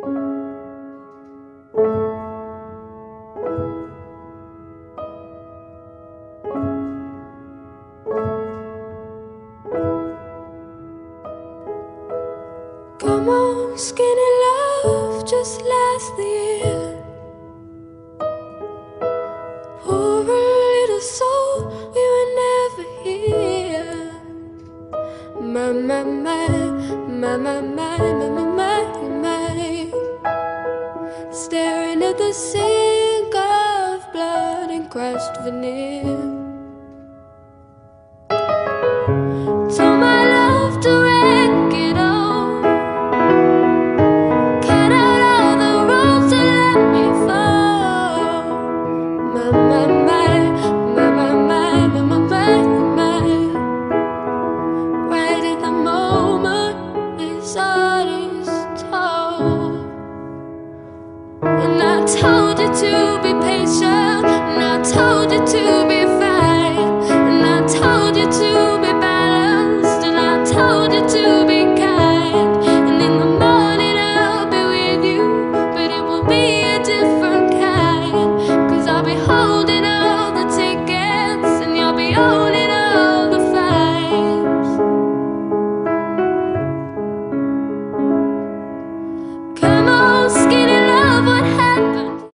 Come on, skinny love, just last the year. Poor little soul, we were never here. My, my, my, my, my, my, my, At the sink of blood and crushed veneer. Told you to be patient, and I told you to be fine, and I told you to be balanced, and I told you to be